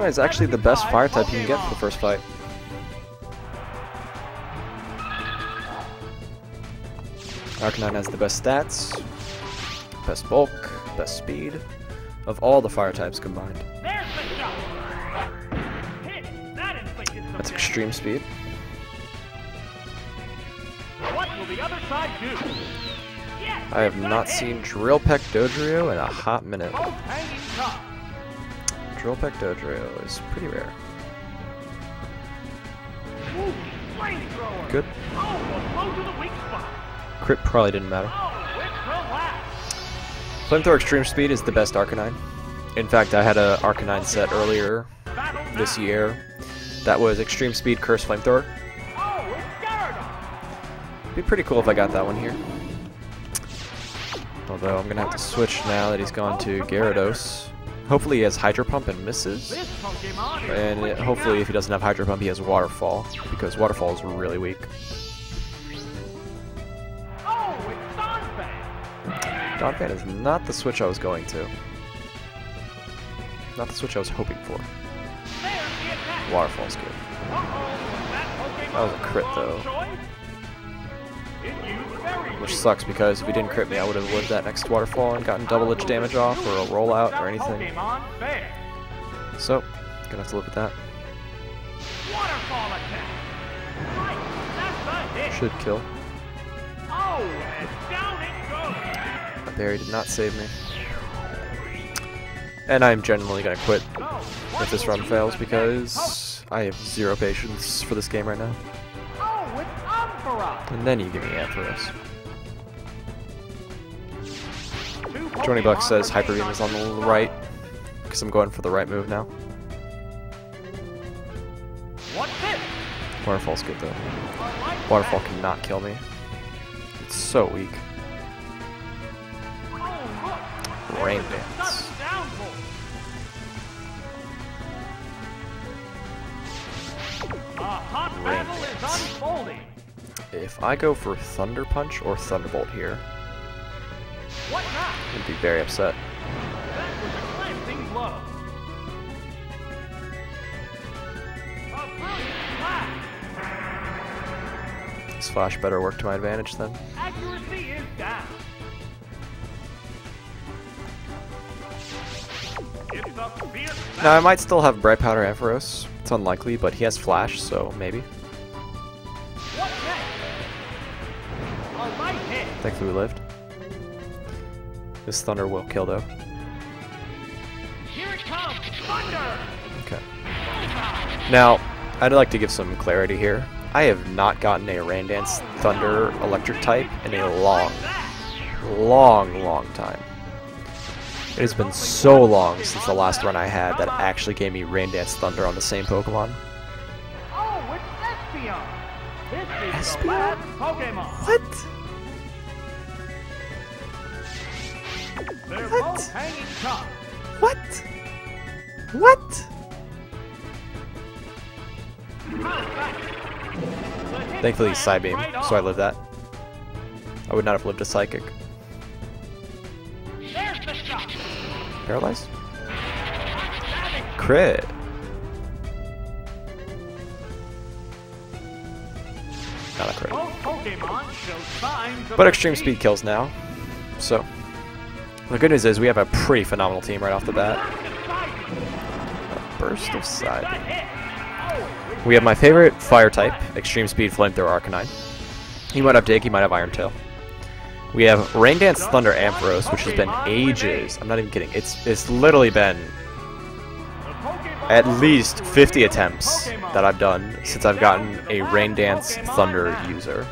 Arcanine is actually the best fire type you can get for the first fight. Arcanine has the best stats, best bulk, best speed, of all the fire types combined. That's extreme speed. I have not seen Drill Peck Dodrio in a hot minute. Drill Peck Dodrio is pretty rare. Good. Oh, a blow to the weak spot. Crit probably didn't matter. Oh. Flamethrower Extreme Speed is the best Arcanine. In fact, I had a Arcanine set earlier this year that was Extreme Speed Curse Flamethrower. Oh, Gyarados. Be pretty cool if I got that one here. Although I'm gonna have to switch now that he's gone to Gyarados. Hopefully he has Hydro Pump and misses. And hopefully if he doesn't have Hydro Pump he has Waterfall. Because Waterfall is really weak. Donphan. Is not the switch I was going to. Not the switch I was hoping for. Waterfall's good. That was a crit, though. Which sucks because if he didn't crit me I would have lived that next Waterfall and gotten double edge damage off or a rollout or anything. So, gonna have to live with that. Waterfall attack. Right, that's a hit. Should kill. Oh, and down it goes. That berry did not save me. And I'm generally gonna quit if this run fails because I have zero patience for this game right now. Oh. And then you give me Ampharos. Two 20 bucks says Hyper Beam is on the right because I'm going for the right move now. Waterfall's good though. Waterfall cannot kill me. It's so weak. Rain Dance. A hot Rain battle Dance. is unfolding. If I go for Thunder Punch or Thunderbolt here, What now? I'd be very upset. That was a glancing blow. A brilliant flash. This Flash better work to my advantage then. Accuracy is down. It's a fierce Now I might still have Bright Powder Ampharos. It's unlikely, but he has Flash, so maybe. What next? A light hit. Thankfully we lived. This Thunder will kill though. Here it comes. Thunder. Okay. Now, I'd like to give some clarity here. I have not gotten a Rain Dance Thunder Electric type in a long, long, long time. It has been so long since the last run I had that actually gave me Rain Dance Thunder on the same Pokemon. Oh, it's Espeon. This is the Espeon? last Pokemon. What? What? What? What? Thankfully, Psybeam, so I lived that. I would not have lived a Psychic. There's the shot. Paralyzed? Crit. Not a crit. Both Pokemon show signs of But extreme speed kills now. So, the good news is we have a pretty phenomenal team right off the bat. Burst of Side. We have my favorite fire type, Extreme Speed Flamethrower Arcanine. He might have Dig, he might have Iron Tail. We have Rain Dance Thunder Ampharos, which has been ages. I'm not even kidding. It's it's literally been at least 50 attempts that I've done since I've gotten a Rain Dance Thunder user.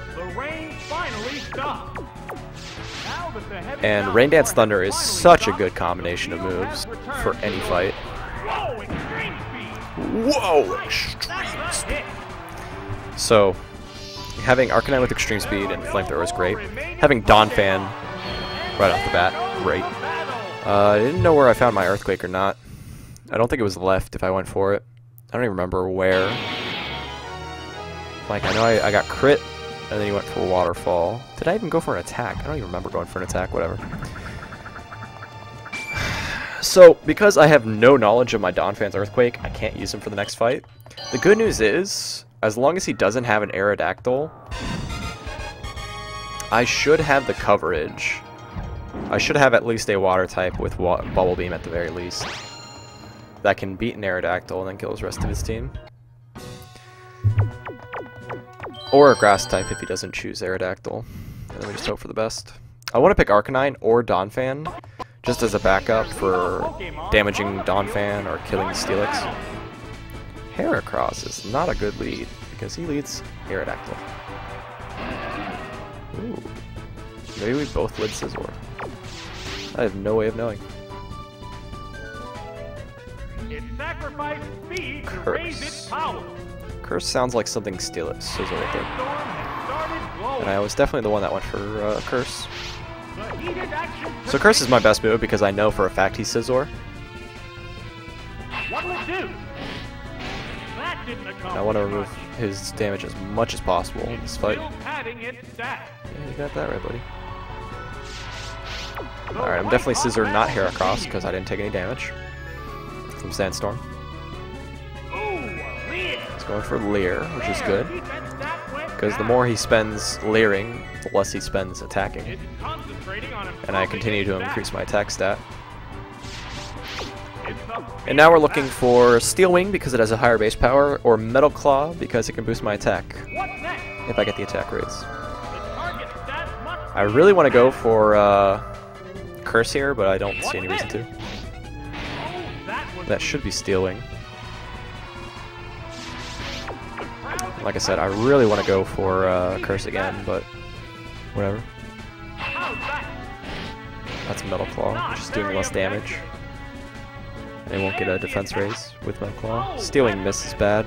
And Rain Dance Thunder is such a good combination of moves for any fight. Whoa, extreme speed. Whoa! Right, that's. So, having Arcanine with Extreme Speed and Flamethrower is great. Having Donphan right off the bat, great. Uh, I didn't know where I found my Earthquake or not. I don't think it was left if I went for it. I don't even remember where. Like, I know I, I got crit, and then he went for a Waterfall. Did I even go for an attack? I don't even remember going for an attack, whatever. So, because I have no knowledge of my Donphan's Earthquake, I can't use him for the next fight. The good news is, as long as he doesn't have an Aerodactyl, I should have the coverage. I should have at least a water type with wa Bubble Beam at the very least. That can beat an Aerodactyl and then kill the rest of his team. Or a grass type if he doesn't choose Aerodactyl. And then we just hope for the best. I want to pick Arcanine or Donphan, just as a backup for damaging Donphan or killing Steelix. Heracross is not a good lead, because he leads Aerodactyl. Ooh. Maybe we both lid Scizor. I have no way of knowing. It sacrificed speed to raise its power. Curse sounds like something Steelix, Scizor right there. Sandstorm has started glowing. And I was definitely the one that went for uh, Curse. The heated action So Curse is my best move because I know for a fact he's Scizor. What'll it do? That didn't accomplish I want to remove his damage as much as possible in this fight. Still padding its stats. Yeah, you got that right, buddy. Alright, I'm definitely Scizor, not Heracross, because I didn't take any damage from Sandstorm. Going for Leer, which is good. Because the more he spends leering, the less he spends attacking. And I continue to increase my attack stat. And now we're looking for Steel Wing because it has a higher base power, or Metal Claw because it can boost my attack if I get the attack must I really want to go for uh, Curse here, but I don't see any reason to. That should be Steel Wing. Like I said, I really want to go for uh, Curse again, but whatever. That's Metal Claw, is doing less damage. They won't get a defense raise with Metal Claw. Steel Wing misses bad.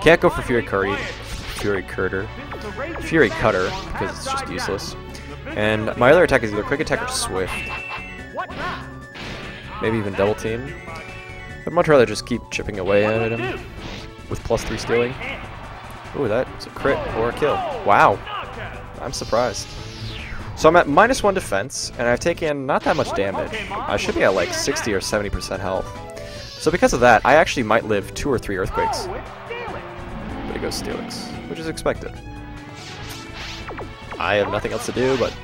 Can't go for Fury Curry. Fury Cutter, Fury Cutter because it's just useless. And my other attack is either Quick Attack or Swift, maybe even Double Team. I'd much rather just keep chipping away at him? With plus 3 steel wing. Ooh, that's a crit or a kill. Wow. I'm surprised. So I'm at minus 1 defense, and I've taken not that much damage. I should be at like 60 or 70% health. So because of that, I actually might live 2 or 3 Earthquakes, but it goes Steelix, which is expected. I have nothing else to do but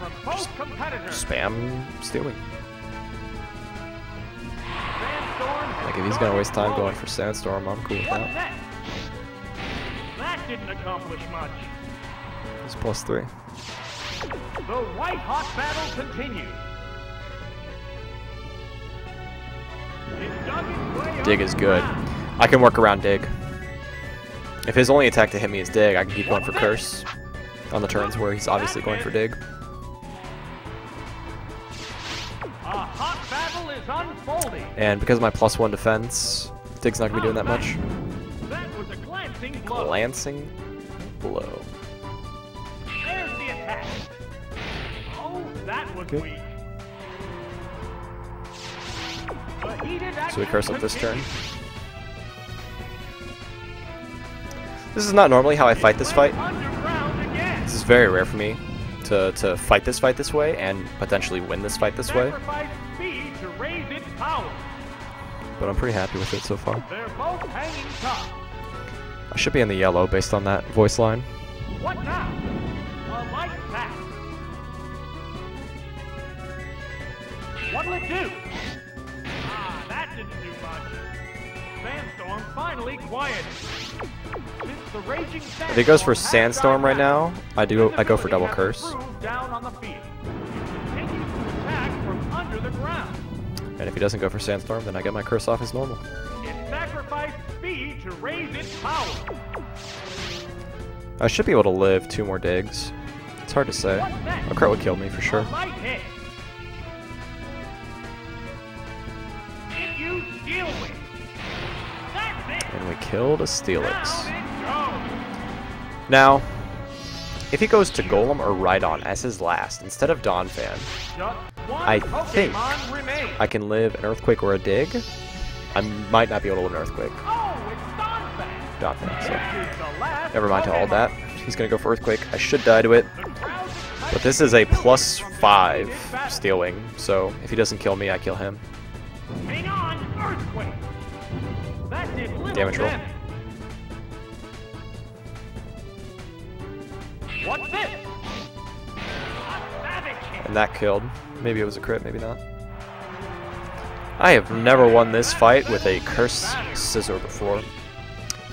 competitors. spam Steel Wing. Like if he's gonna waste time going for Sandstorm, I'm cool with that. Didn't accomplish much. It's plus 3. The White Hawk battle continues. It dug its way up Dig is good. I can work around Dig. If his only attack to hit me is Dig, I can keep going for Curse on the turns where he's obviously going for Dig. A hot battle is unfolding. And because of my plus 1 defense, Dig's not going to be doing that much. That glancing blow. Glancing blow. There's the attack. Oh, that was Good. weak. So we curse up this turn. This is not normally how I fight this fight. This is very rare for me to, to fight this fight this way and potentially win this fight this way. Sacrifice speed to raise its power. But I'm pretty happy with it so far. I should be in the yellow based on that voice line. What now? A light attack. What'll it do? Ah, that didn't do much. Sandstorm finally quieted. Since the raging If he goes for sandstorm Sandstorm right now, I do I go for double curse. Down on the field. It continues to attack from under the ground. And if he doesn't go for Sandstorm, then I get my curse off as normal. It sacrificed speed to raise its power. I should be able to live two more digs. It's hard to say. A crit would kill me for sure. A light hit. It used steel wing. That's it. And we killed a Steelix. Down it goes. Now, if he goes to Golem or Rhydon as his last, instead of Donphan, I think. I can live an Earthquake or a Dig. I might not be able to live an Earthquake. Oh, It's Donphan. Donphan, so This is the last never mind to all that. He's gonna go for Earthquake. I should die to it. The crowd's excitement But this is a plus five steel wing, so if he doesn't kill me, I kill him. Hang on, earthquake. That did Damage roll. What's this? A savage hit. And that killed. Maybe it was a crit, maybe not. I have never won this fight with a Curse Scizor before.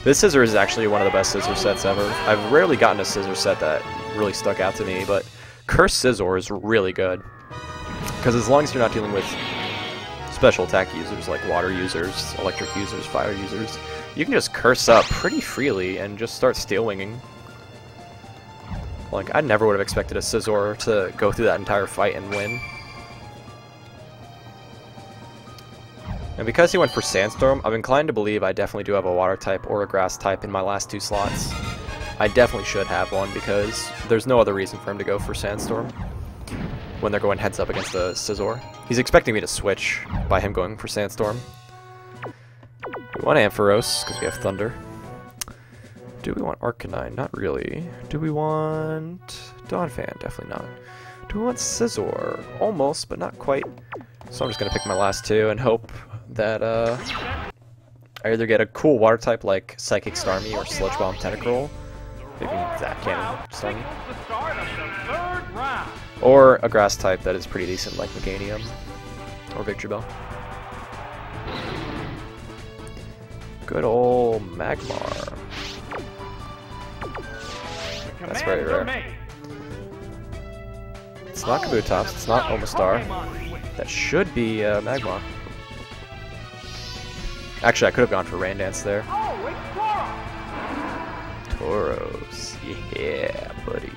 This Scizor is actually one of the best Scizor sets ever. I've rarely gotten a Scizor set that really stuck out to me, but Curse Scizor is really good. Because as long as you're not dealing with special attack users like water users, electric users, fire users, you can just curse up pretty freely and just start steel winging. Like, I never would have expected a Scizor to go through that entire fight and win. And because he went for Sandstorm, I'm inclined to believe I definitely do have a Water type or a Grass type in my last two slots. I definitely should have one because there's no other reason for him to go for Sandstorm when they're going heads up against a Scizor. He's expecting me to switch by him going for Sandstorm. We want Ampharos because we have Thunder. Do we want Arcanine? Not really. Do we want Donphan? Definitely not. Do we want Scizor? Almost, but not quite. So I'm just gonna pick my last two and hope that uh, I either get a cool water type like Psychic Starmie or Sludge Bomb Tentacruel. Maybe that cannon Starmie. The start of the third round. Or a grass type that is pretty decent like Meganium or Victreebel. Good old Magmar. That's very rare. It's not Kabutops, it's not Omastar. That should be uh, Magmar. Actually, I could have gone for Rain Dance there. Oh, it's Toro. Tauros. Yeah, buddy.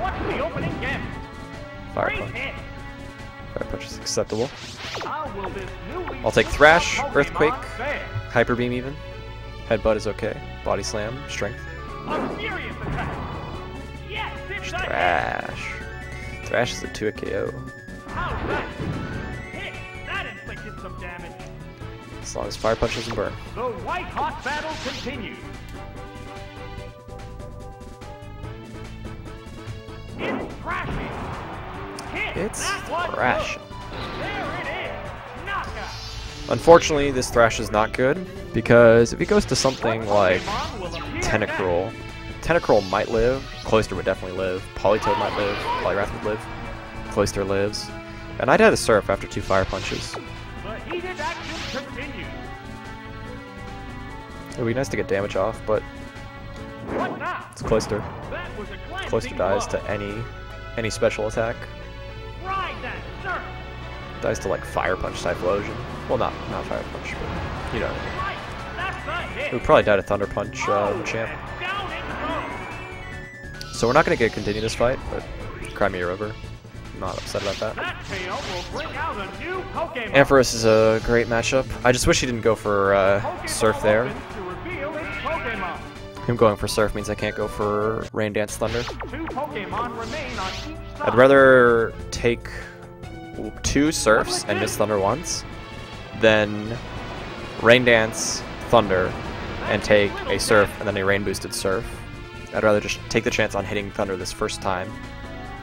What's the opening gambit? Fire Punch. Fire Punch is acceptable. How will this newly I'll take Thrash, Earthquake. Hyper Beam even. Headbutt is okay. Body Slam, Strength. A furious attack. Yes. Thrash. Thrash is a 2 KO. How's that? Hit. That inflicted some damage. As long as Fire Punch doesn't burn. The white hot battle continues. It's thrashing. Hit. It's that one. Thrash. There it is. Unfortunately, this Thrash is not good, because if he goes to something like Tentacruel, Tentacruel might live, Cloyster would definitely live, Politoed might live, Poliwrath would live, Cloyster lives, and I'd have a Surf after two Fire Punches. It would be nice to get damage off, but it's a glancing Cloyster dies to any any special attack. Dies to like Fire Punch Typhlosion. Well, not not Fire Punch, but you know. It would probably die to Thunder Punch, uh, Champ. So we're not going to get continue this fight, but Crimea River. I'm not upset about that. That a. Ampharos is a great matchup. I just wish he didn't go for uh, Surf there. Him going for Surf means I can't go for Rain Dance Thunder. Two Pokemon remain on each. I'd rather take two Surfs and miss Thunder once than Rain Dance Thunder and take a Surf and then a Rain Boosted Surf. I'd rather just take the chance on hitting Thunder this first time.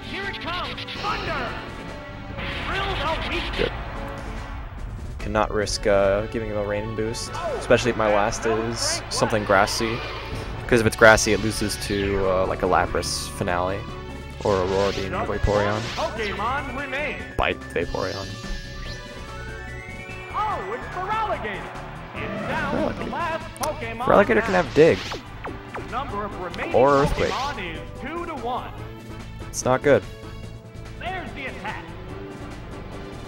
Here it comes, Thunder! Drill the weak Good. Cannot risk uh, giving him a Rain boost, especially if my last is something grassy. Because if it's grassy, it loses to uh, like a Lapras Finale or Aurora Beam or Vaporeon. Bite Vaporeon. Oh, it's Feraligatr. It's down the Feraligatr. last Pokemon. Feraligatr can have Dig. Number of remaining Or Earthquake. Is two to one. It's not good. There's the attack.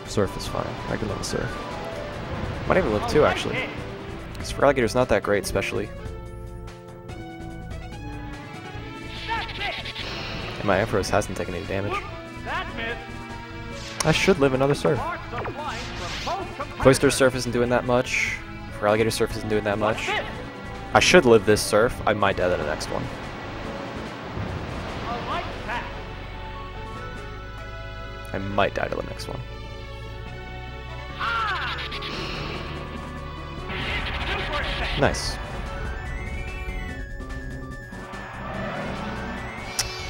Surf is fine. I can with Surf. Might even live A two actually. Because Feraligatr's not that great, especially. And my Ampharos hasn't taken any damage. I should live another Surf. Cloyster Surf isn't doing that much. Feraligatr Surf isn't doing that much. I should live this Surf. I might die to the next one. I might die to the next one. Nice.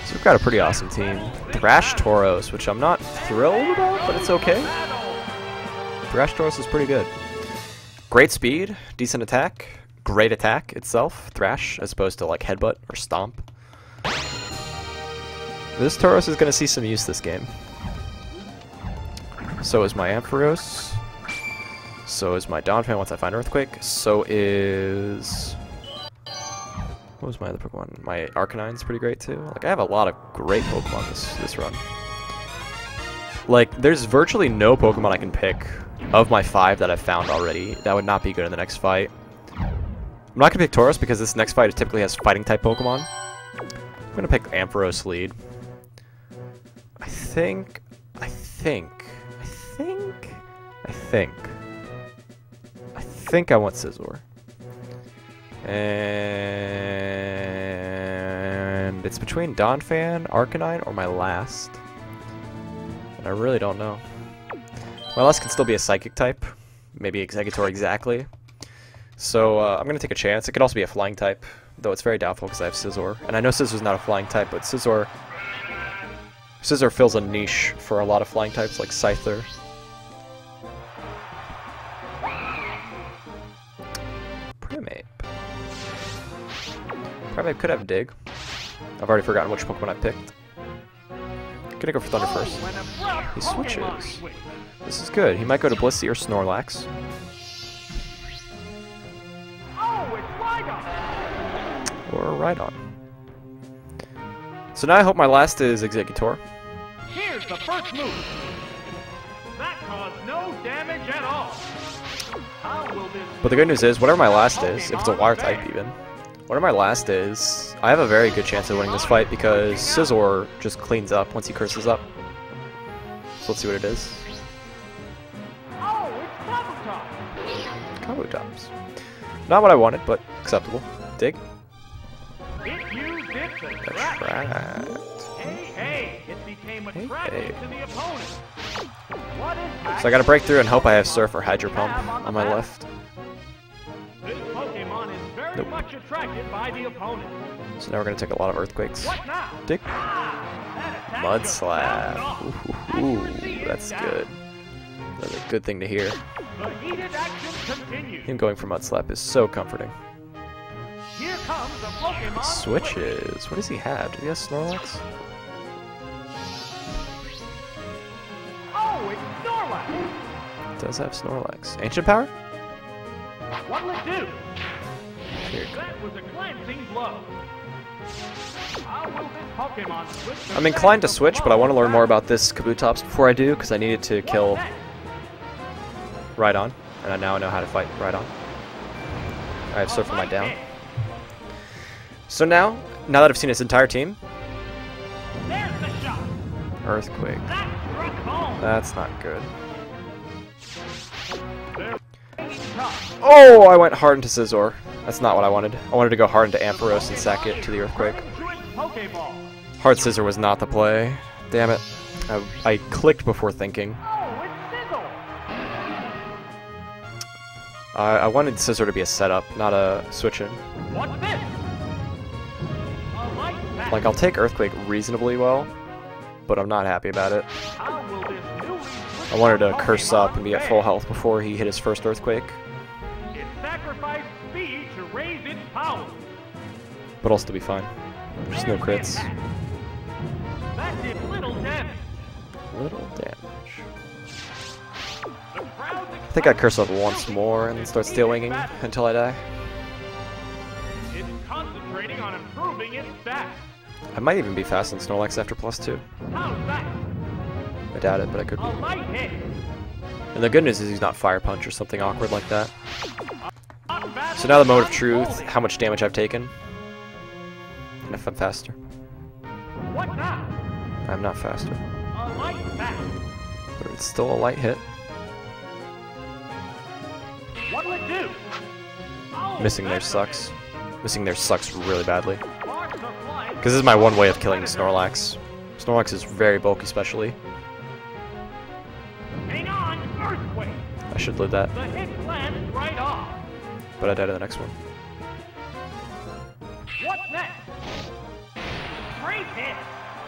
So we've got a pretty awesome team. Thrash Tauros, which I'm not thrilled about, but it's okay. Thrash Tauros is pretty good. Great speed, decent attack, great attack itself, Thrash, as opposed to like Headbutt or Stomp. This Tauros is going to see some use this game. So is my Ampharos. So is my Donphan once I find Earthquake. So is... What was my other Pokemon? My Arcanine's pretty great too. Like, I have a lot of great Pokemon this, this run. Like, there's virtually no Pokemon I can pick of my five that I've found already that would not be good in the next fight. I'm not going to pick Tauros because this next fight typically has fighting-type Pokemon. I'm going to pick Ampharos lead. I think... I think... I think... I think... I think I want Scizor. And it's between Donphan, Arcanine, or my last. And I really don't know. My last can still be a Psychic type. Maybe Exeggutor exactly. So uh, I'm going to take a chance. It could also be a Flying type, though it's very doubtful because I have Scizor. And I know Scizor's not a Flying type, but Scizor... Scizor fills a niche for a lot of Flying types like Scyther. Primeape could have Dig. I've already forgotten which Pokemon I picked. Gonna go for Thunder first. He switches. This is good. He might go to Blissey or Snorlax. Or Rhydon. So now I hope my last is Exeggutor. Here's the first move. That caused no damage at all. How will this But the good news is, whatever my last is, if it's a water type even, whatever my last is, I have a very good chance of winning this fight because Scizor just cleans up once he curses up. So let's see what it is. Oh, it's Kabutops. Kabutops. Not what I wanted, but acceptable. Dig. It used it to That's trap. right. Hey, hey, it became Hey, attractive hey. to the opponent. What impact So I gotta break through and hope I have Surf or Hydro Pump on my left. Nope. much attracted by the opponent. So now we're gonna take a lot of Earthquakes. Dick. Ah, that attack Mud Slap. bounced off. Ooh, that's good. That's a good thing to hear. The heated action continues. Him going for Mud Slap is so comforting. Here comes the Pokemon Switches. What does he have? Does he have Snorlax? Oh, it's Snorlax. Does have Snorlax. Ancient Power? What'll it do? Here. That was a glancing blow. How will this Pokemon switch to I'm inclined to switch, but I want to learn more about this Kabutops before I do, because I needed to kill? Rhydon, and I now I know how to fight Rhydon. I have on my down. So now, now that I've seen his entire team, There's the shot. Earthquake. That struck home. That's not good. They're taking tough. Oh, I went hard into Scizor. That's not what I wanted. I wanted to go hard into Ampharos and sack it to the Earthquake. Hard Scizor was not the play. Damn it. I, I clicked before thinking. I, I wanted Scizor to be a setup, not a switch in. What's this? A light pack. Like, I'll take Earthquake reasonably well, but I'm not happy about it. I wanted to curse up and be at full health before he hit his first Earthquake, but I'll still be fine. Just no crits. Little damage. Little damage. I think I curse up once more and start Steel Winging until I die. It's concentrating on improving its stats. I might even be fast in Snorlax after plus two. I doubt it, but I could be. And the good news is he's not Fire Punch or something awkward like that. So now the mode of truth, how much damage I've taken. And if I'm faster. What now? I'm not faster. A light back. But it's still a light hit. What'll it do? Oh, Missing there sucks. Missing there sucks really badly. hit. Sparks are flying. Because this is my one way of killing Snorlax. Snorlax is very bulky, especially. Hang on, earthquake. I should live that, The hit lands right but I died in the next one.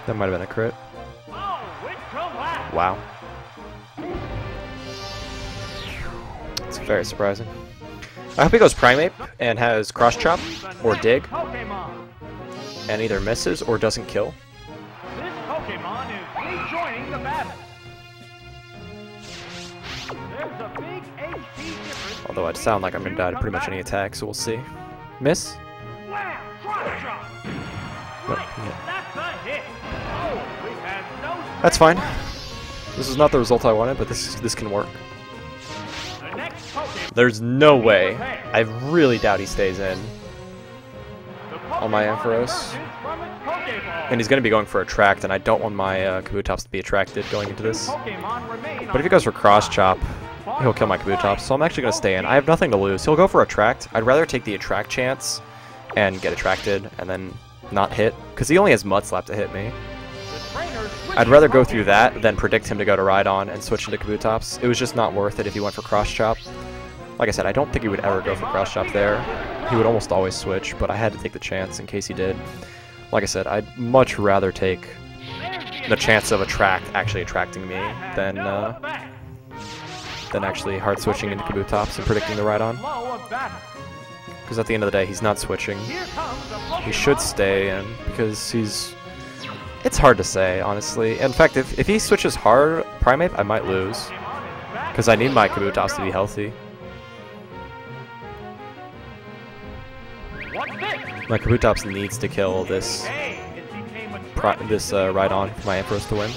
That might have been a crit. Oh. Wow. It's very surprising. I hope he goes Primeape and has Cross Chop or Dig and either misses or doesn't kill. This Pokemon is rejoining the battle. There's a big HP difference. Although I'd sound like I'm gonna die to pretty much any attack, so we'll see. Miss? That's a fine. This is not the result I wanted, but this this can work. There's no way. I really doubt he stays in. On my Ampharos. And he's going to be going for Attract, and I don't want my uh, Kabutops to be attracted going into this. But if he goes for Cross Chop, he'll kill my Kabutops, so I'm actually going to stay in. I have nothing to lose. He'll go for Attract. I'd rather take the Attract chance and get attracted and then not hit, because he only has Mud Slap to hit me. I'd rather go through that than predict him to go to Rhydon and switch into Kabutops. It was just not worth it if he went for Cross Chop. Like I said, I don't think he would ever go for Cross Chop there. He would almost always switch, but I had to take the chance in case he did. Like I said, I'd much rather take the chance of Attract actually attracting me than uh, than actually hard switching into Kabutops and predicting the Rhydon. Because at the end of the day, he's not switching. He should stay in because he's. It's hard to say, honestly. In fact, if, if he switches hard Primeape, I might lose. Because I need my Kabutops to be healthy. My Kabutops needs to kill this this uh, Rhydon for my Ampharos to win.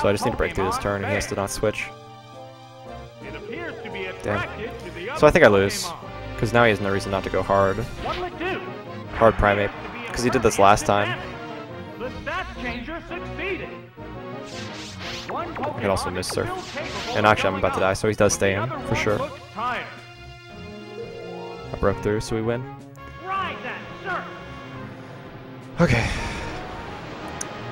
So I just need to break through this turn, and he has to not switch. Damn. So I think I lose. Because now he has no reason not to go hard. Hard Primeape. Because he did this last time. I could also miss Surf. And actually, I'm about to die, so he does stay in, for sure. I broke through, so we win. Okay.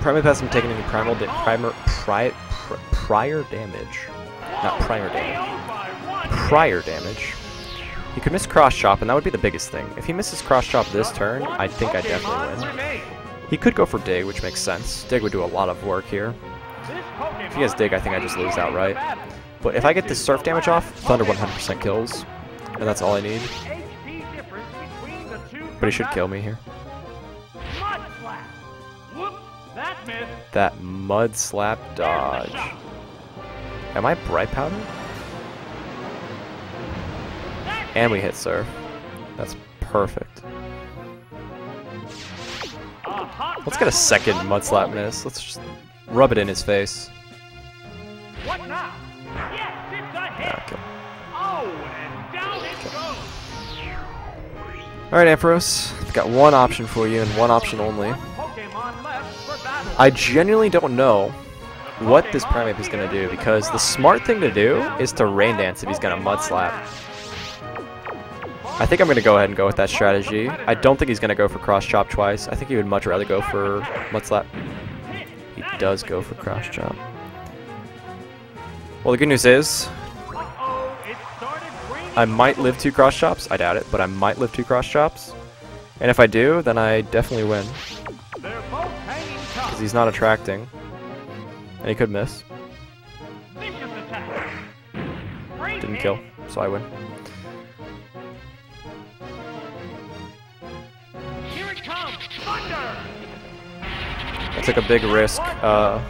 Primeape hasn't taken any primal da primer pri pr prior damage. Not prior damage. Prior damage. He could miss cross chop, and that would be the biggest thing. If he misses cross chop this turn, I think I definitely win. He could go for dig, which makes sense. Dig would do a lot of work here. If he has dig, I think I just lose outright. But if I get this surf damage off, Thunder 100% kills. And that's all I need. But he should kill me here. That mud slap dodge. Am I bright powder? And we hit surf. That's perfect. Let's get a second mudslap miss. Let's just rub it in his face. What now? Yes, it's a hit. Yeah, okay. Oh, and down it goes. Alright, Ampharos. I've got one option for you and one option only. Pokemon left for battle. I genuinely don't know what this Primeape is going to do because the smart thing to do is to Rain Dance if he's going to Mud Slap. I think I'm going to go ahead and go with that strategy. I don't think he's going to go for Cross Chop twice. I think he would much rather go for Mud Slap. He does go for Cross Chop. Well, the good news is. I might live two Cross Chops. I doubt it, but I might live two Cross Chops. And if I do, then I definitely win. Because he's not attracting. And he could miss. Didn't kill, so I win. I took a big risk uh,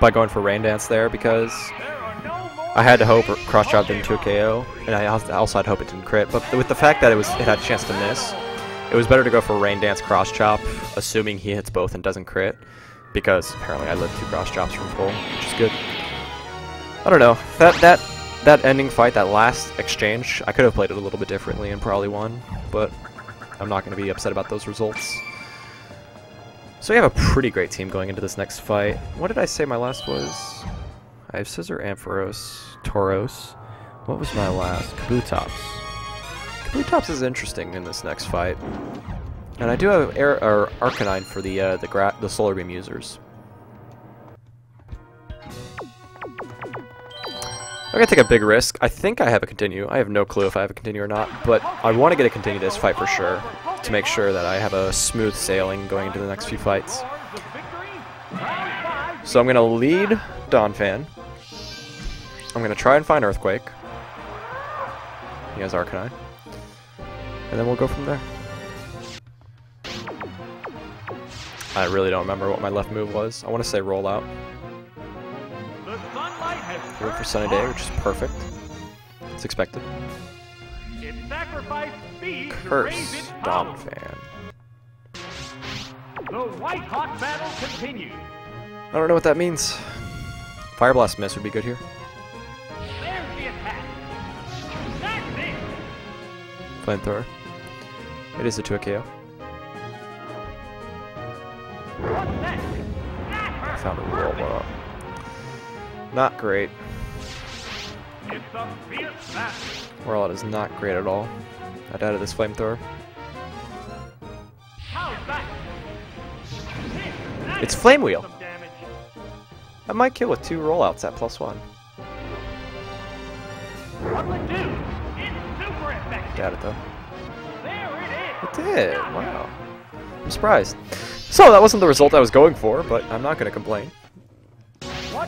by going for Rain Dance there because I had to hope Cross Chop didn't 2 KO, and I also also had hope it didn't crit. But with the fact that it was it had a chance to miss, it was better to go for Rain Dance Cross Chop, assuming he hits both and doesn't crit, because apparently I lived two Cross Chops from full, which is good. I don't know that that that ending fight, that last exchange, I could have played it a little bit differently and probably won, but I'm not going to be upset about those results. So we have a pretty great team going into this next fight. What did I say my last was? I have Scizor Ampharos, Tauros. What was my last? Kabutops. Kabutops is interesting in this next fight. And I do have Air, or Arcanine for the uh, the the Solar Beam users. I'm gonna take a big risk. I think I have a continue. I have no clue if I have a continue or not, but I want to get a continue this fight for sure to make sure that I have a smooth sailing going into the next few fights. So I'm gonna lead Donphan. I'm gonna try and find Earthquake. He has Arcanine. And then we'll go from there. I really don't remember what my left move was. I want to say roll out. Went for Sunny Day, which is perfect. It's expected. Curse Donphan. The White Hot battle continues. I don't know what that means. Fire Blast Miss would be good here. There's the attack. That's it. Flamethrower. It is a 2 KO. What's? That hurt. Found a roll up. Not great. It's a fierce battle. Warlord is not great at all. I'd added this flamethrower. How's that? That It's Flame Wheel. I might kill with two rollouts at plus one. What'll it do? It's super effective. Got it though. It did. Wow. I'm surprised. So that wasn't the result I was going for, but I'm not gonna complain.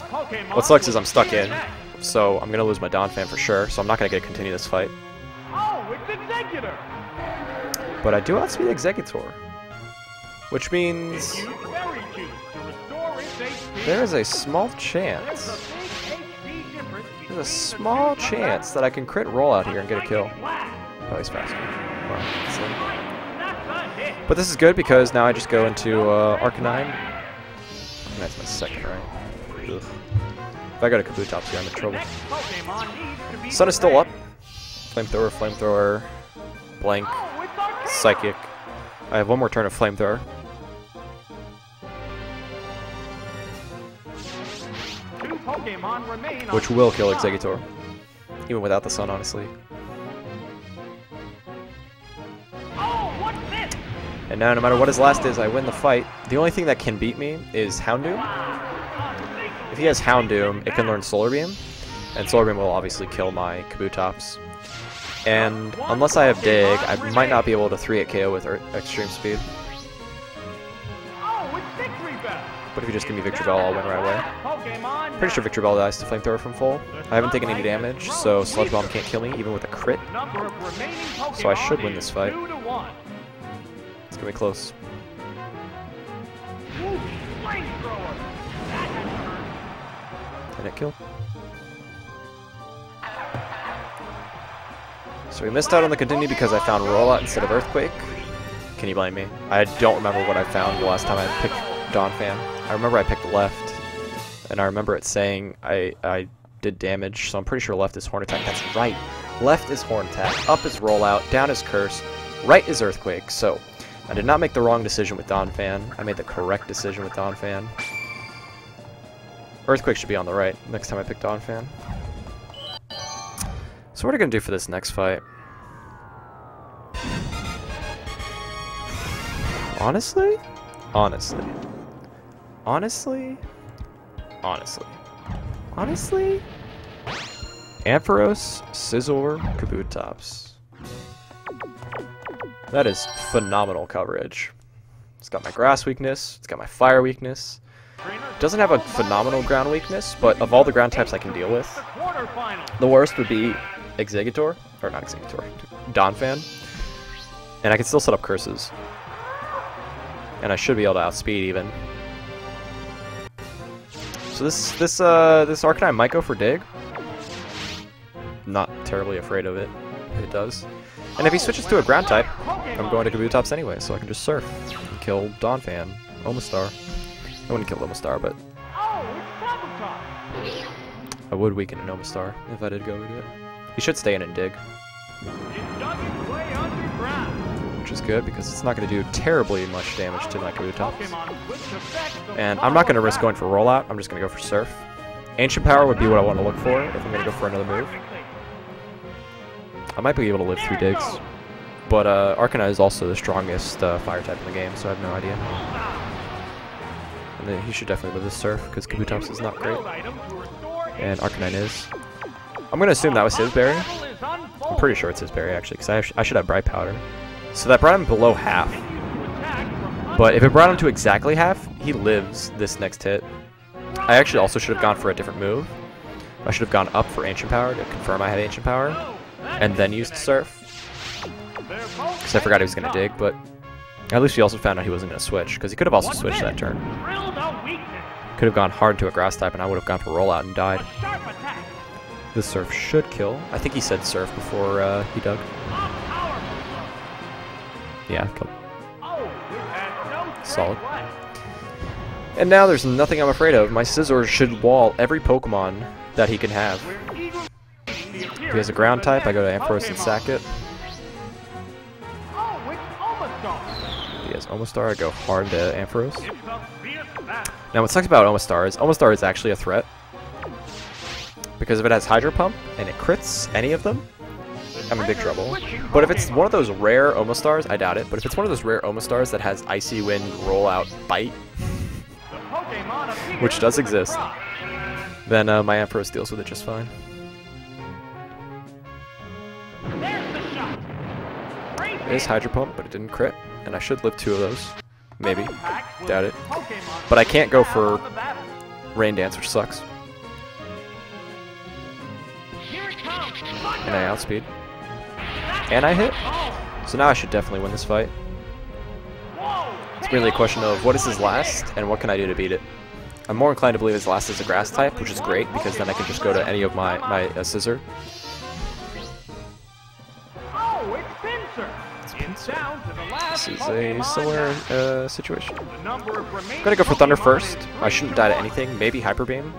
What sucks is I'm stuck in, so I'm gonna lose my Donphan for sure. So I'm not gonna get to continue this fight. Oh, it's Exeggutor. But I do outspeed Exeggutor, which means Use Berry Juice to restore its HP. there is a small chance. a big HP difference There's a small chance that I can crit roll out here and get a kill. Wow. Oh, he's faster. Wow, that's it. That's a hit. But this is good because now I just go into uh, Arcanine. That's my second, right? Ugh. If I go to Kabutops here, I'm in trouble. next Pokemon needs to be Sun is still up. Flamethrower, Flamethrower, Blank, Oh. Psychic. I have one more turn of Flamethrower. Two Pokemon remain on which will kill. Exeggutor. Even without the sun, honestly. Oh? And now, no matter what his last is, I win the fight. The only thing that can beat me is Houndoom. If he has Houndoom, it can learn Solar Beam, and Solar Beam will obviously kill my Kabutops. And unless I have Dig, I might not be able to 3-8 KO with Extreme Speed. But if you just give me Victreebel, I'll win right away. Pretty sure Victreebel dies to Flamethrower from full. I haven't taken any damage, so Sludge Bomb can't kill me, even with a crit. So I should win this fight. It's gonna be close. And it killed. So we missed out on the continue because I found Rollout instead of Earthquake. Can you blame me? I don't remember what I found the last time I picked Donphan. I remember I picked left, and I remember it saying I, I did damage, so I'm pretty sure left is Horn Attack. That's right. Left is Horn Attack, up is Rollout, down is Curse, right is Earthquake. So I did not make the wrong decision with Donphan. I made the correct decision with Donphan. Earthquake should be on the right next time I pick Donphan. So what are we gonna do for this next fight? Honestly? Honestly. Honestly? Honestly. Honestly? Ampharos, Scizor, Kabutops. That is phenomenal coverage. It's got my grass weakness, it's got my fire weakness. Doesn't have a phenomenal ground weakness, but of all the ground types I can deal with, The worst would be Exeggutor, or not Exeggutor, Donphan, and I can still set up curses. And I should be able to outspeed even. So this this uh this Arcanine might go for dig. Not terribly afraid of it. It does. And if he switches to a ground type, I'm going to Kabutops anyway, so I can just surf and kill Donphan, Omastar. I wouldn't kill Omastar, but. I would weaken an Omastar if I did go to it. He should stay in and dig, which is good because it's not going to do terribly much damage to my Kabutops. Pokemon switch effects to And I'm not going to risk going for rollout. I'm just going to go for surf. Ancient power would be what I want to look for if I'm going to go for another move. I might be able to live three digs. But uh, Arcanine is also the strongest uh, fire type in the game, so I have no idea. He should definitely live this surf because Kabutops is not great. And Arcanine is. I'm gonna assume that was his berry. I'm pretty sure it's his berry actually, because I, sh I should have bright powder. So that brought him below half. But if it brought him to exactly half, he lives this next hit. I actually also should have gone for a different move. I should have gone up for Ancient Power to confirm I had Ancient Power, and then used Surf. Because I forgot he was going to dig, but at least he also found out he wasn't going to switch, because he could have also switched that turn. Could have gone hard to a Grass type, and I would have gone for Rollout and died. The Surf should kill. I think he said Surf before uh, he dug. Yeah, killed. Solid. And now there's nothing I'm afraid of. My Scizor should wall every Pokemon that he can have. If he has a ground type, I go to Ampharos and sack it. Omastar, I go hard to Ampharos. Now what sucks about Omastar is Omastar is actually a threat. Because if it has Hydro Pump and it crits any of them, I'm in big trouble. But if it's one of those rare Omastars, I doubt it, but if it's one of those rare Omastars that has Icy Wind, Rollout, Bite, which does exist, then uh, my Ampharos deals with it just fine. Is Hydro Pump, but it didn't crit, and I should live two of those. Maybe. Doubt it. But I can't go for Rain Dance, which sucks. And I outspeed. And I hit. So now I should definitely win this fight. It's really a question of what is his last, and what can I do to beat it. I'm more inclined to believe his last is a grass type, which is great, because then I can just go to any of my, my uh, Scizor. This is a similar uh, situation. I'm gonna go for Thunder first. I shouldn't die to anything. Maybe Hyper Beam.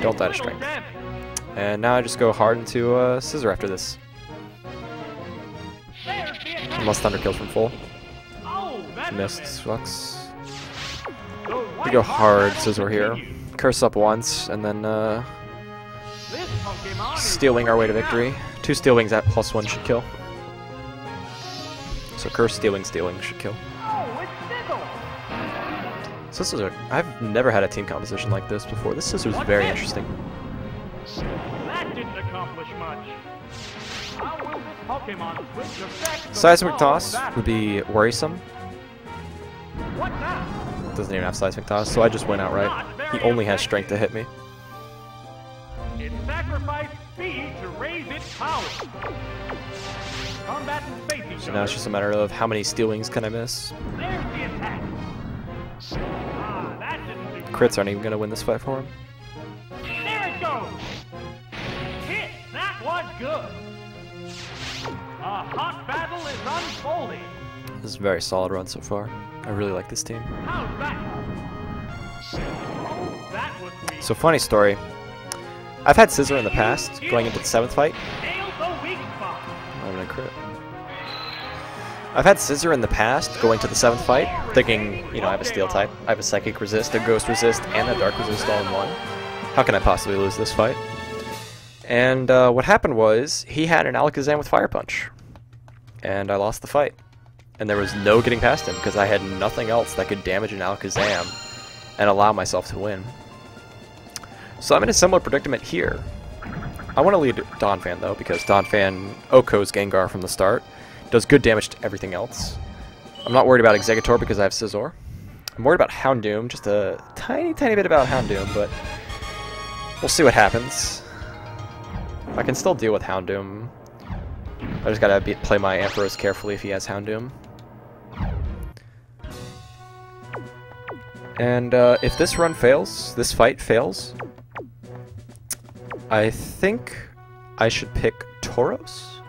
Don't die to Strength. And now I just go hard into uh, Scizor after this. Unless Thunder kills from full. Missed, sucks. We go hard Scizor here. Curse up once, and then uh, Steel Wing our way to victory. Two Steel Wings at plus one should kill. So Curse, Steel Wing, Stealing should kill. So this is a... I've never had a team composition like this before. This is very interesting. That didn't accomplish much. How will this Pokemon switch effect the Seismic Toss would be worrisome. Doesn't even have Seismic Toss, so I just went outright. He only has Strength to hit me. Speed to raise its power. Combatants face each So now it's just a matter of how many Steel Wings can I miss. There's the attack. Ah, that didn't Crits aren't even going to win this fight for him. There it goes! Hit! That was good! A hot battle is unfolding! This is a very solid run so far. I really like this team. Oh, that was weak. So funny story. I've had Scizor in the past, going into the seventh fight. Nailed the weak spot! I'm gonna crit. I've had Scizor in the past, going to the seventh fight, thinking, you know, I have a Steel type, I have a Psychic Resist, a Ghost Resist, and a Dark Resist all in one. How can I possibly lose this fight? And uh, what happened was, he had an Alakazam with Fire Punch. And I lost the fight. And there was no getting past him, because I had nothing else that could damage an Alakazam and allow myself to win. So I'm in a similar predicament here. I want to lead Donphan though, because Donphan Oko's Gengar from the start. Does good damage to everything else. I'm not worried about Exeggutor because I have Scizor. I'm worried about Houndoom, just a tiny, tiny bit about Houndoom, but we'll see what happens. I can still deal with Houndoom. I just gotta be, play my Ampharos carefully if he has Houndoom. And uh, if this run fails, this fight fails, I think I should pick Tauros?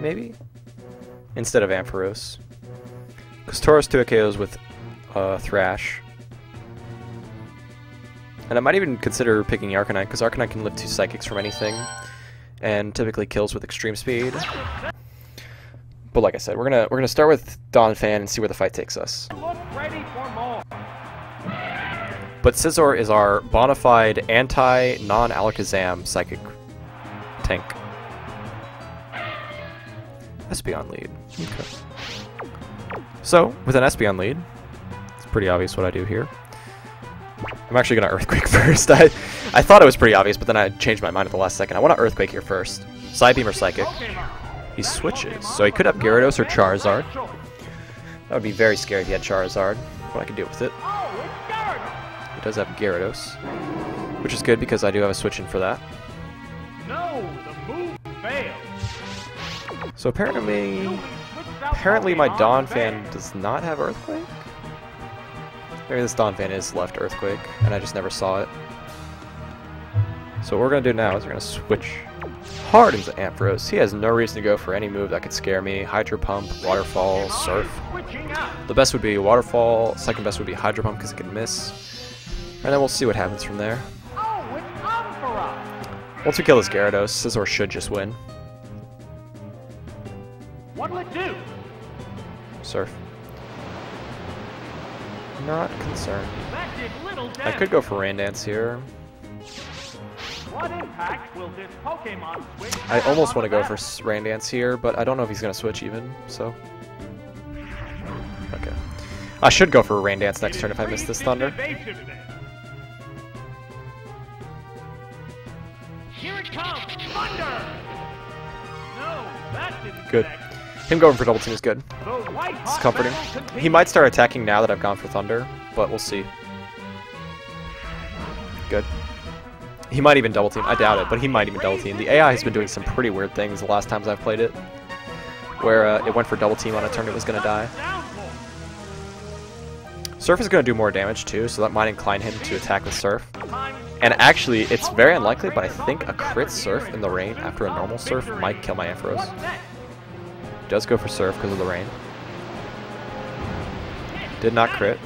Maybe? Instead of Ampharos. Because Tauros 2 KOs with uh, Thrash. And I might even consider picking Arcanine, because Arcanine can lift two Psychics from anything, and typically kills with extreme speed. But like I said, we're gonna we're gonna start with Donphan and see where the fight takes us. But Scizor is our bona fide anti non Alakazam psychic tank. Espeon lead. Okay. So, with an Espeon lead, it's pretty obvious what I do here. I'm actually gonna Earthquake first. I, I thought it was pretty obvious, but then I changed my mind at the last second. I want to Earthquake here first. Psybeam or Psychic. He switches, so he could have Gyarados or Charizard. That would be very scary if he had Charizard, but I could deal with it. Does have Gyarados, which is good because I do have a switch in for that. No, the move failed. So apparently, apparently my Donphan does not have Earthquake? Maybe this Donphan is left Earthquake, and I just never saw it. So what we're going to do now is we're going to switch hard into Ampharos. He has no reason to go for any move that could scare me. Hydro Pump, Waterfall, Surf. The best would be Waterfall, second best would be Hydro Pump because it can miss. And then we'll see what happens from there. Oh. Once we kill this Gyarados, Scizor should just win. What'll it do? Surf. Not concerned. That did little I could go for Rain Dance here. What impact will this Pokemon switch I almost want to go for? Rain Dance here, but I don't know if he's going to switch even, so... Okay. I should go for Rain Dance next turn if I miss this Thunder. Evasiveness. Here it comes! Thunder! No, that didn't Good. connect. Him going for Double Team is good. It's comforting. He might start attacking now that I've gone for Thunder, but we'll see. Good. He might even double team. I doubt it, but he might even double team. The AI has been doing some pretty weird things the last times I've played it, where uh, it went for double team on a turn it was going to die. Surf is going to do more damage too, so that might incline him to attack with Surf. And actually, it's very unlikely, but I think a crit Surf in the rain after a normal Surf might kill my Ampharos. Does go for Surf because of the rain. Did not crit,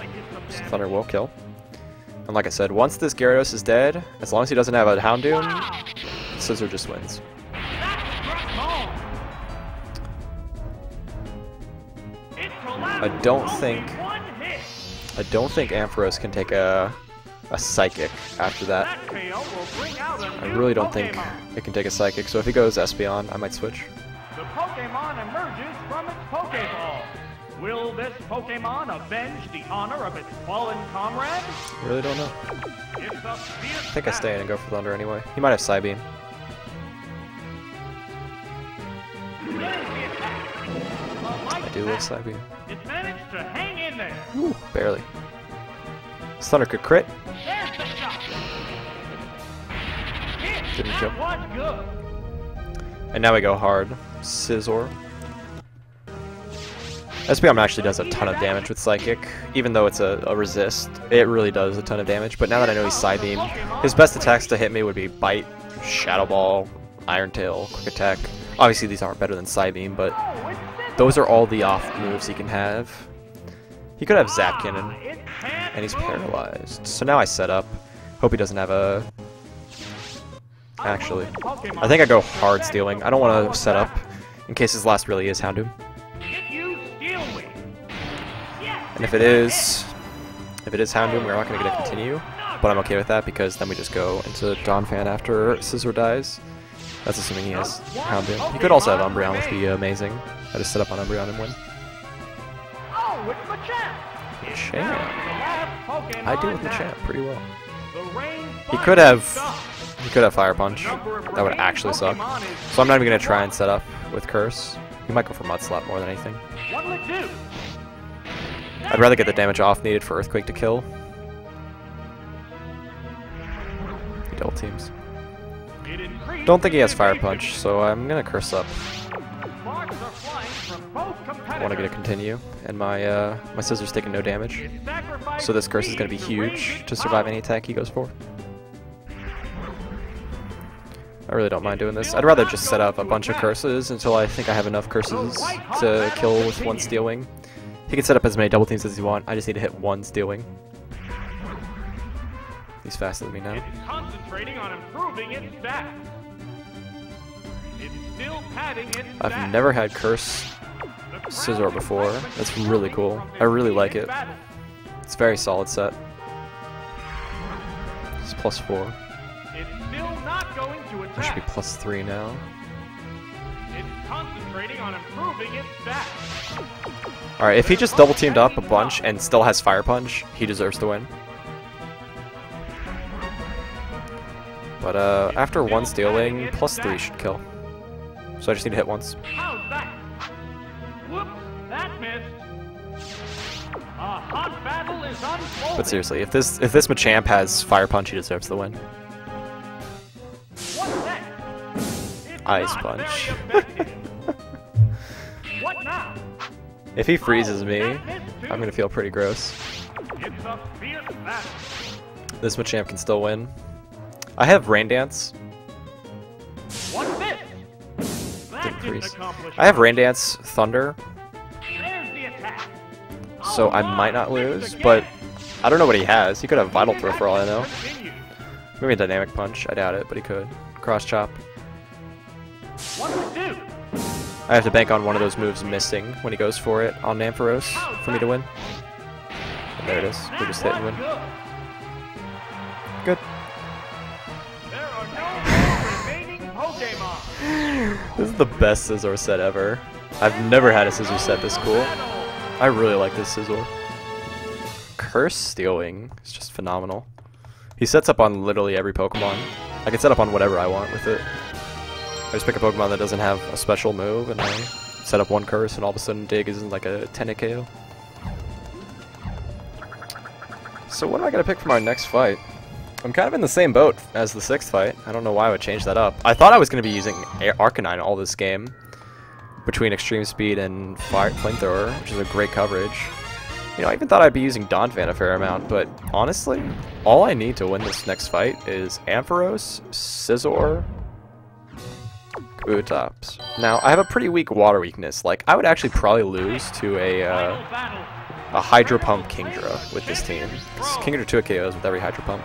so Thunder will kill. And like I said, once this Gyarados is dead, as long as he doesn't have a Houndoom, Scizor just wins. That struck home. It collapsed I don't think- only one hit. I don't think Ampharos can take a a Psychic after that. That KO will bring out a I really don't think it can take a Psychic, so if he goes Espeon, I might switch. The Pokemon emerges from its Pokeball. Will this Pokemon avenge the honor of its fallen comrade? I really don't know. It's a fierce I think I stay in and go for Thunder anyway. He might have Psybeam. I I do love Psybeam. It managed to hang in there. Ooh, barely. Thunder could crit. There's the shot. Hit. Didn't kill. And now we go hard. Scizor. Espeon actually does a ton of damage with Psychic. Even though it's a, a resist, it really does a ton of damage. But now that I know he's Psybeam, his best attacks to hit me would be Bite, Shadow Ball, Iron Tail, Quick Attack. Obviously these aren't better than Psybeam, but those are all the off moves he can have. He could have Zap Cannon Ah, and, it can't and he's paralyzed. So now I set up. Hope he doesn't have a... Actually, I think I go hard Steel Wing. I don't want to set up in case his last really is Houndoom. If you steal me. Yes, And if it is, if it is Houndoom, we're not going to get a continue. But I'm okay with that because then we just go into Donphan after Scizor dies. That's assuming he has Houndoom. He could also have Umbreon, which would be amazing. I just set up on Umbreon and win. Oh, it's Machamp. It's Pokemon I deal with Machamp pretty well. He could have- He could have Fire Punch. That would actually suck. So I'm not even going to try and set up with Curse. He might go for Mud Slap more than anything. I'd rather get the damage off needed for Earthquake to kill. He double teams. Don't think he has Fire. Punch, so I'm going to Curse up. Want to get a continue, and my uh, my Scizor's taking no damage. So this curse is going to be huge to survive any attack he goes for. I really don't mind doing this. I'd rather just set up a bunch of curses until I think I have enough curses to kill with one Steel Wing. He can set up as many double teams as he want. I just need to hit one Steel Wing. He's faster than me now. It's concentrating on improving its stats. It's still padding its I've never had curse. Scizor before. That's really cool. I really like it. It's a very solid set. It's plus four. It's still not going to That should be plus three now. It's concentrating on improving its stats. Alright, if he just double teamed up a bunch and still has Fire Punch, he deserves to win. But uh, after one Steel Wing, plus three should kill. So I just need to hit once. Whoops, that missed. A hot battle is unfolding. But seriously, if this if this Machamp has Fire Punch, he deserves the win. What's that? It's Ice Punch. what now? If he freezes oh, me, missed too. I'm gonna feel pretty gross. It's a. This Machamp can still win. I have Rain Dance. This? That Didn't didn't freeze. accomplish I have. Rain Dance Thunder, There's the attack. so Oh, I might not lose, but. I don't know what he has. He could have Vital Throw for all I know. Maybe a Dynamic Punch. I doubt it, but he could. Cross Chop. What to do? I have to bank on one of those moves missing when he goes for it on Ampharos oh, for me to win. And there it is. We just hit and win. good. This is the best Scizor set ever. I've never had a Scizor set this cool. I really like this Scizor. Curse Steel Wing is just phenomenal. He sets up on literally every Pokemon. I can set up on whatever I want with it. I just pick a Pokemon that doesn't have a special move and I set up one curse and all of a sudden Dig is like a 10 KO. So what am I gonna pick for my next fight? I'm kind of in the same boat as the sixth fight. I don't know why I would change that up. I thought I was going to be using Ar- Arcanine all this game between Extreme Speed and Fire Flamethrower, which is a great coverage. You know, I even thought I'd be using Donphan a fair amount, but honestly, all I need to win this next fight is Ampharos, Scizor, Kabutops. Now, I have a pretty weak water weakness. Like, I would actually probably lose to a, uh, a Hydro Pump Kingdra with this team. Kingdra 2 KOs with every Hydro Pump.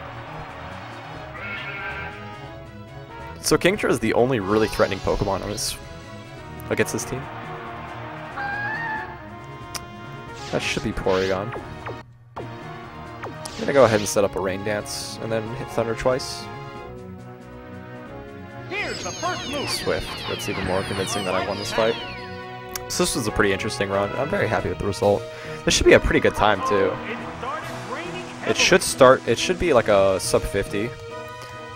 So Kingdra is the only really threatening Pokemon on this against this team. That should be Porygon. I'm gonna go ahead and set up a Rain Dance and then hit Thunder twice. Here's the first move. Swift. That's even more convincing that I won this fight. So this was a pretty interesting run. I'm very happy with the result. This should be a pretty good time too. It started raining It heavily. should start. It should be like a sub 50.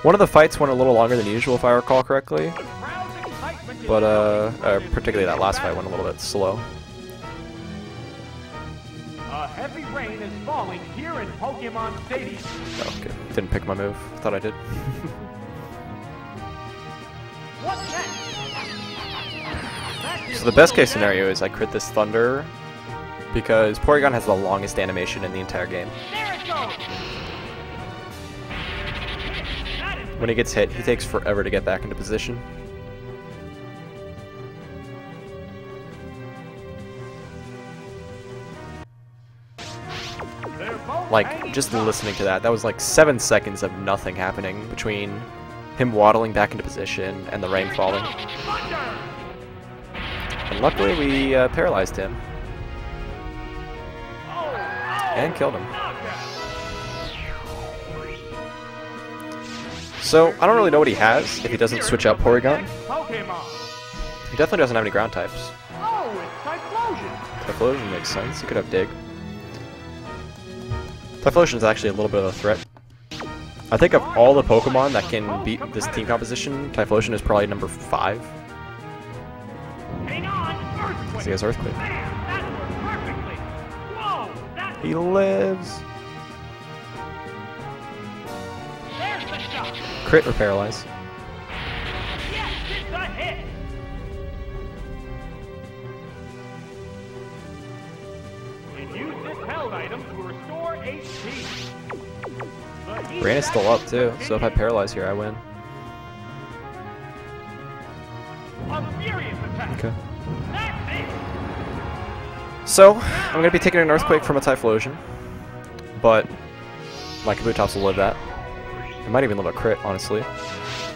One of the fights went a little longer than usual, if I recall correctly. The crowd's excitement is But uh, uh particularly that last fight went a little bit slow. A heavy rain is falling here in Pokemon Stadium. Oh, okay. Didn't pick my move. Thought I did. What's next? That so the best case scenario is I crit this Thunder because Porygon has the longest animation in the entire game. There it goes. When he gets hit, he takes forever to get back into position. Like, just listening to that, that was like seven seconds of nothing happening between him waddling back into position and the rain falling. And luckily, we uh, paralyzed him and killed him. So, I don't really know what he has if he doesn't switch out Porygon. He definitely doesn't have any ground types. Typhlosion. Makes sense. He could have Dig. Typhlosion is actually a little bit of a threat. I think of all the Pokemon that can beat this team composition, Typhlosion is probably number 5. Hang on, Earthquake. He has Earthquake. He lives! HP. The heat Rain is still up too, so if I. Paralyze here, I win. Okay. So, I'm going to be taking an Earthquake from a Typhlosion. But, my Kabutops will live that. It might even live a crit, honestly.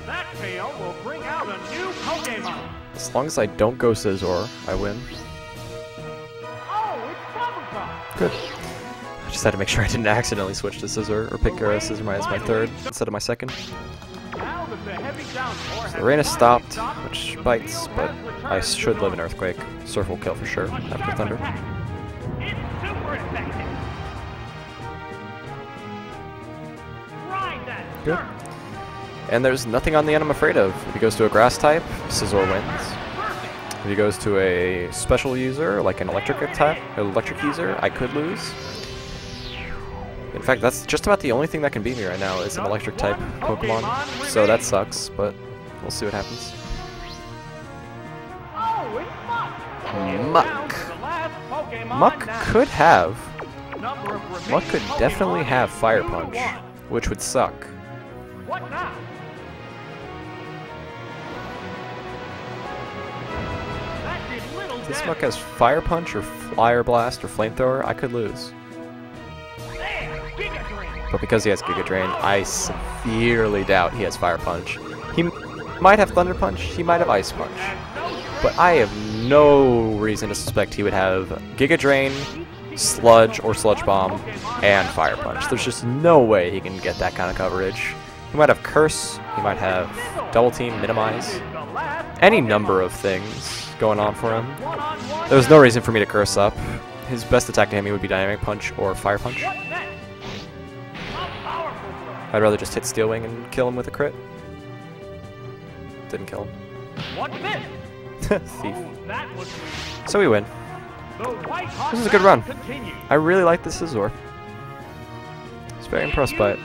That fail will bring out a new Pokemon. As long as I don't go Scizor, I win. Oh, it's Bubblegum. Good. I just had to make sure I didn't accidentally switch to Scizor, or pick uh, Scizor as my third instead of my second. Now that the heavy downpour rain has stopped, which bites, but I should live an Earthquake. Surf will kill for sure after Thunder. And there's nothing on the end I'm afraid of. If he goes to a grass type, Scizor wins. If he goes to a special user, like an electric type, electric user, I could lose. In fact, that's just about the only thing that can beat me right now is an electric type Pokemon. So that sucks, but we'll see what happens. Muk. Muk could have. Muk could definitely have Fire Punch, which would suck. What now? That did little If this. Muk has Fire Punch or Fire Blast or Flamethrower, I could lose. There, Giga Drain. But because he has Giga Drain, I severely doubt he has Fire Punch. He m- might have Thunder Punch, he might have Ice Punch. But I have no reason to suspect he would have Giga Drain, Sludge or Sludge Bomb, and Fire Punch. There's just no way he can get that kind of coverage. He might have Curse, he might have Double Team, Minimize, any number of things going on for him. one-on-one. No reason for me to Curse up. His best attack to hit me would be Dynamic Punch or Fire Punch. I'd rather just hit Steel Wing and kill him with a crit. Didn't kill him. Thief. So we win. This is a good run. I really like this Scizor. I was very impressed by it.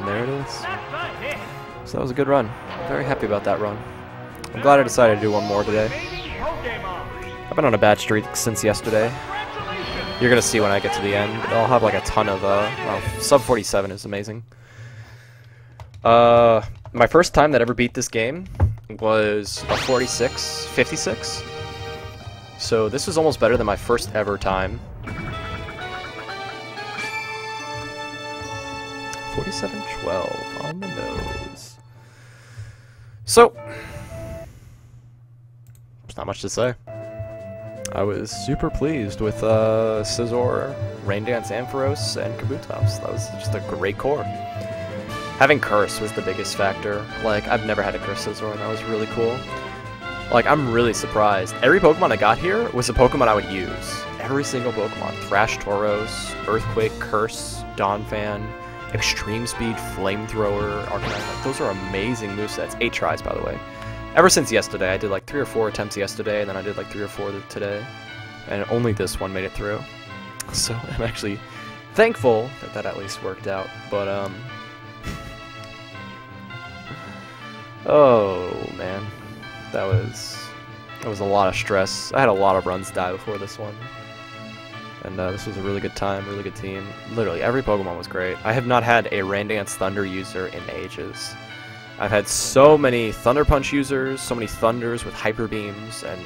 And there it is. That's a hit. So that was a good run. Very happy about that run. I'm glad I decided to do one more today. I've been on a bad streak since yesterday. You're gonna see when I get to the end. I'll have like a ton of uh well, sub 47 is amazing. Uh my first time that ever beat this game was a 46 56. So this was almost better than my first ever time. 47 12 on the nose. So there's not much to say. I was super pleased with uh, Scizor, Rain Dance Ampharos, and Kabutops. That was just a great core. Having Curse was the biggest factor. Like, I've never had a Curse Scizor, and that was really cool. Like, I'm really surprised. Every Pokemon I got here was a Pokemon I would use. Every single Pokemon. Thrash Tauros, Earthquake, Curse, Donphan, Extreme Speed, Flamethrower, Arcanine. Those are amazing movesets. Eight tries, by the way. Ever since yesterday, I did like three or four attempts yesterday, and then I did like three or four today, and only this one made it through. So I'm actually thankful that that at least worked out. But um, oh man, that was that was a lot of stress. I had a lot of runs die before this one, and uh, this was a really good time, really good team. Literally every Pokemon was great. I have not had a Rain Dance Thunder user in ages. I've had so many Thunder Punch users, so many Thunders with Hyper Beams and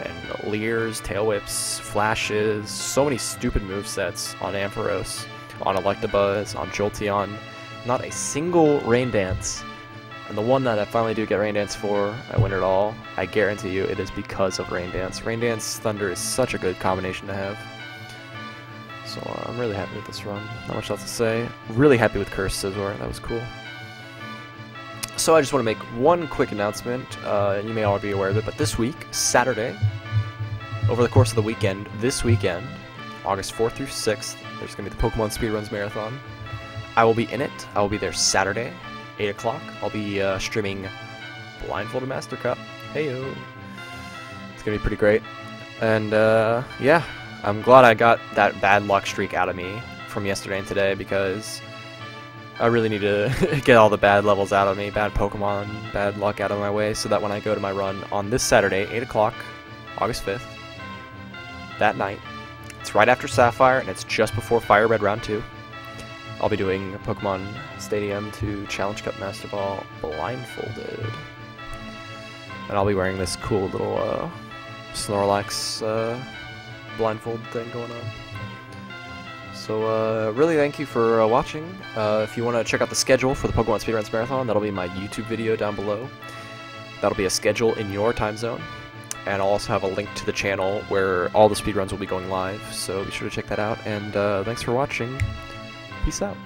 and Leers, Tail Whips, Flashes, so many stupid move sets on Ampharos, on Electabuzz, on Jolteon. Not a single Rain Dance. And the one that I finally do get Rain Dance for, I win it all. I guarantee you it is because of Rain Dance. Rain Dance Thunder is such a good combination to have. So uh, I'm really happy with this run. Not much else to say. Really happy with Curse Scizor. That was cool. So I just want to make one quick announcement. Uh, you may all be aware of it, but this week, Saturday, over the course of the weekend, this weekend, August 4th through 6th, there's going to be the Pokemon Speedruns Marathon. I will be in it. I will be there Saturday, 8 o'clock. I'll be uh, streaming Blindfolded Master Cup. Heyo. It's going to be pretty great. And uh, yeah, I'm glad I got that bad luck streak out of me from yesterday and today because I really need to get all the bad levels out of me, bad Pokemon, bad luck out of my way, so that when I go to my run on this Saturday, 8 o'clock, August 5th, that night, it's right after Sapphire, and it's just before Fire Red Round 2. I'll be doing Pokemon Stadium 2 Challenge Cup Master Ball blindfolded. And I'll be wearing this cool little uh, Snorlax uh, blindfold thing going on. So, uh, really thank you for uh, watching. Uh, if you want to check out the schedule for the Pokemon Speedruns Marathon, that'll be my YouTube video down below. That'll be a schedule in your time zone. And I'll also have a link to the channel where all the speedruns will be going live, so be sure to check that out. And uh, thanks for watching. Peace out.